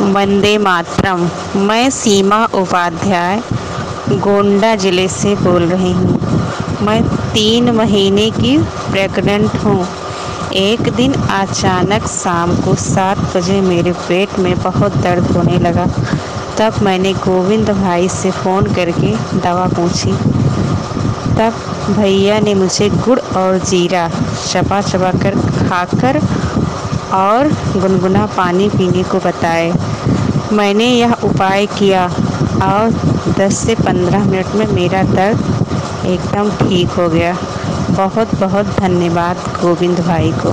वंदे मातरम। मैं सीमा उपाध्याय, गोंडा ज़िले से बोल रही हूँ। मैं तीन महीने की प्रेग्नेंट हूँ। एक दिन अचानक शाम को सात बजे मेरे पेट में बहुत दर्द होने लगा। तब मैंने गोविंद भाई से फ़ोन करके दवा पूछी। तब भैया ने मुझे गुड़ और जीरा चबा चबा कर खाकर और गुनगुना पानी पीने को बताए। मैंने यह उपाय किया और 10 से 15 मिनट में मेरा दर्द एकदम ठीक हो गया। बहुत बहुत धन्यवाद गोविंद भाई को।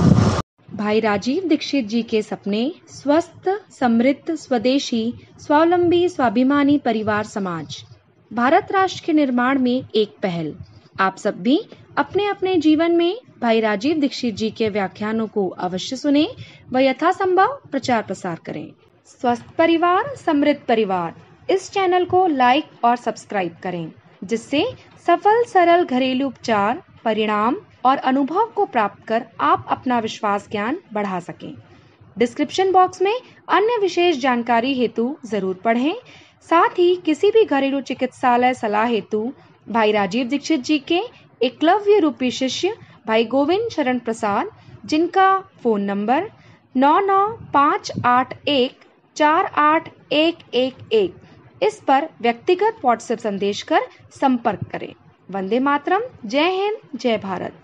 भाई राजीव दीक्षित जी के सपने, स्वस्थ, समृद्ध, स्वदेशी, स्वावलंबी, स्वाभिमानी परिवार समाज। भारत राष्ट्र के निर्माण में एक पहल। आप सब भी अपने अपने जीवन में भाई राजीव दीक्षित जी के व्याख्यानों को अवश्य सुने व यथासंभव प्रचार प्रसार करें। स्वस्थ परिवार, समृद्ध परिवार, इस चैनल को लाइक और सब्सक्राइब करें, जिससे सफल, सरल, घरेलू उपचार, परिणाम और अनुभव को प्राप्त कर आप अपना विश्वास ज्ञान बढ़ा सकें। डिस्क्रिप्शन बॉक्स में अन्य विशेष जानकारी हेतु ज़रूर पढ़ें। साथ ही किसी भी घरेलू चिकित्सालय सलाह हेतु भाई राजीव दीक्षित जी के एकलव्य रूपी शिष्य भाई गोविंद शरण प्रसाद, जिनका फ़ोन नंबर नौ नौ पाँच आठ एक चार आठ एक एक एक। इस पर व्यक्तिगत व्हाट्सएप संदेश कर संपर्क करें। वंदे मातरम, जय हिंद, जय भारत।